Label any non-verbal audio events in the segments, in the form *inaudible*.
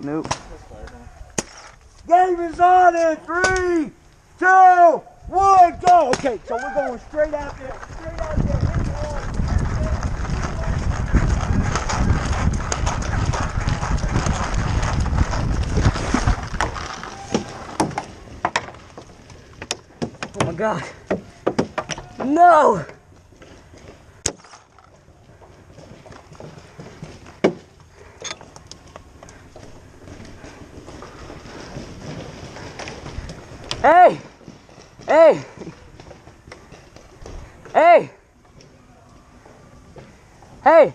Nope. Game is on in three, two, one, go. Okay, so we're going straight out there. Straight out there. Oh my god. No! Hey! Hey! Hey! Hey!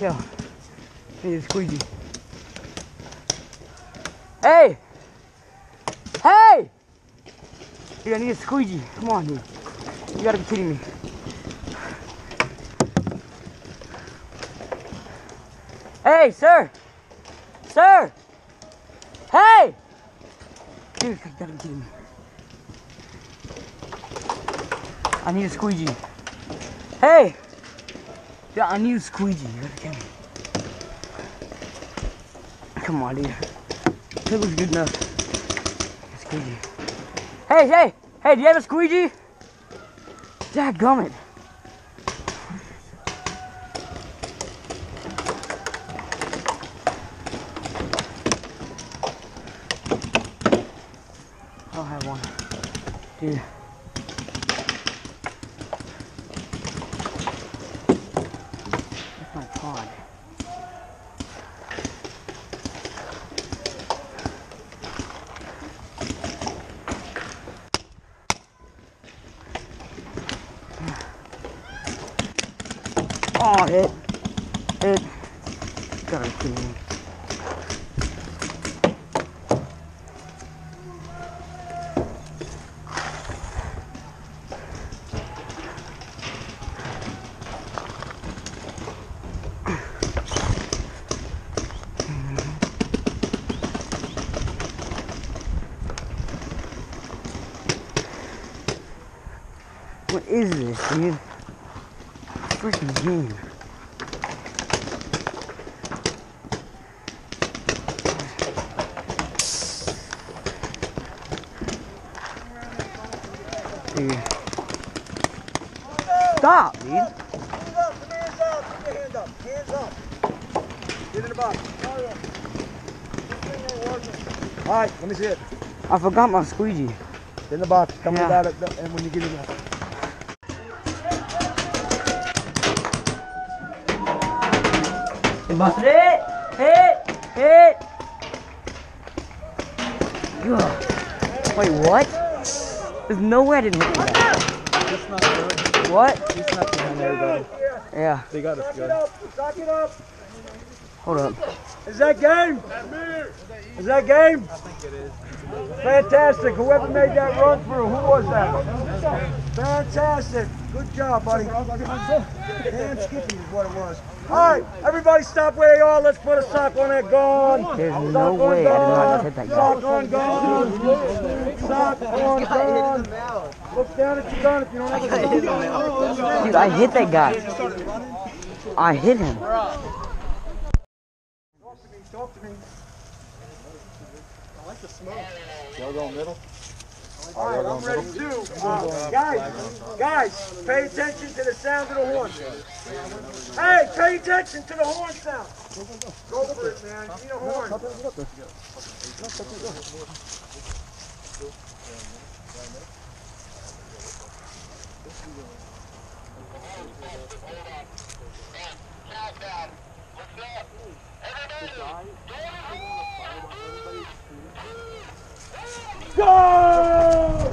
Yo, need a squeegee. Hey! Hey! I need a squeegee. Come on, dude. You gotta be kidding me. Hey, sir! Sir! Kidding. I need a squeegee. Hey! Dude, I need a squeegee. You gotta kill me. Come on, dude. That looks good enough. Squeegee. Hey, hey, hey, do you have a squeegee? Dadgummit. I'll have one. Dude. That's my pond. Oh, it. It. Gotta be kidding me. Is this, dude? Freaking game. Dude. Stop, dude. Hands up, put your hands up, put your hand up, hands up. Get in the box. All right, let me see it. I forgot my squeegee. In the box. come me Yeah. about it, and when you get in there. Hit! Hit! Ugh. Wait, what? There's no way I didn't hit that. What? Not. Yeah, They got us good. it up. hold up. Is that game? Is that game? I think it is. Fantastic. Whoever made that run through, who was that? Fantastic. Good job, buddy. Damn Skippy is what it was. All right, everybody stop where they are. Let's put a sock on that gun. There's Sock no on way I did not gun. hit that guy. Sock on gun. Sock on gun. Look down at your gun if you don't have a sock. Dude, I hit that guy. I hit him. Talk to me. Talk to me. I like the smoke. Y'all going middle? All right, I'm ready too. Uh, guys, guys, pay attention to the sound of the horn. Hey, pay attention to the horn sound. Go for it, man. Give me the horn. Go!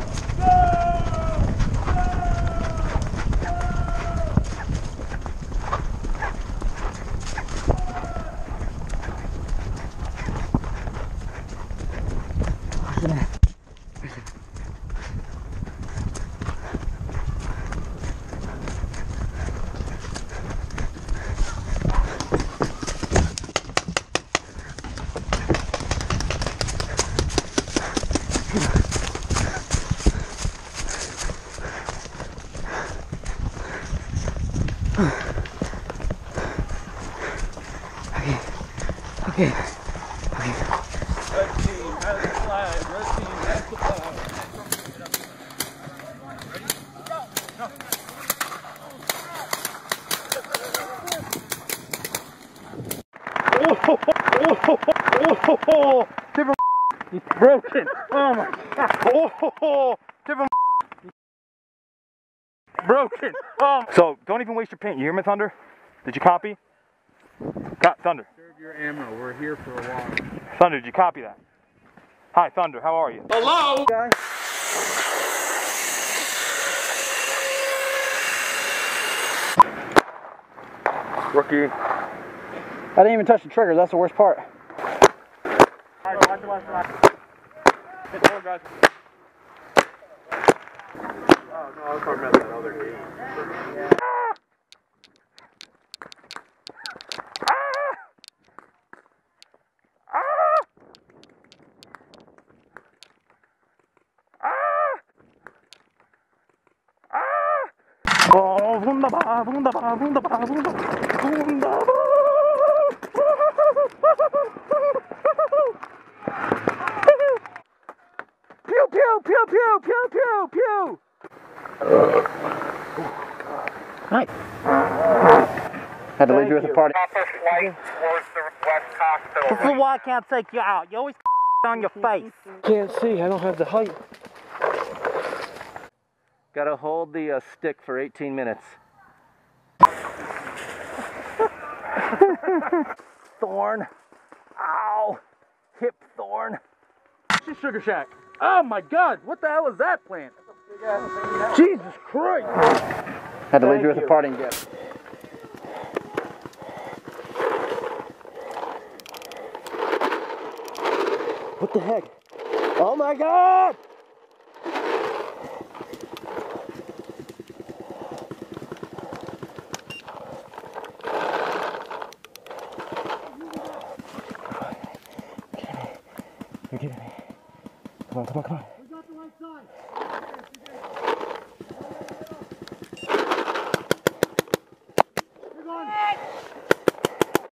Okay. Okay. Okay. Red team has the flag. Red team has the flag. Oh, oh, oh, oh, different. He broke it. Oh my god. Oh, different. Broken. Oh. So don't even waste your paint. You hear me, Thunder? Did you copy? Got Thunder. Serve your ammo. We're here for a while. Thunder, did you copy that? Hi, Thunder. How are you? Hello. Guys. Rookie. I didn't even touch the trigger. That's the worst part. Oh, no, I was talking about that other game. 어, 부른다 봐, 부른다 봐, 부른다 봐, 부른다 봐, 부른다 봐. 퓨, 퓨, 퓨, 퓨, 퓨, 퓨, 퓨. Nice. Had to leave you with a party. This is why I can't take you out. You always *laughs* on your face. Can't see. I don't have the height. Gotta hold the uh, stick for 18 minutes. *laughs* thorn. Ow. Hip thorn. Sugar Shack. Oh my God! What the hell is that plant? Jesus Christ! Had to leave you with a parting gift. What the heck? Oh my god! You're kidding me. Come on, come on, come on.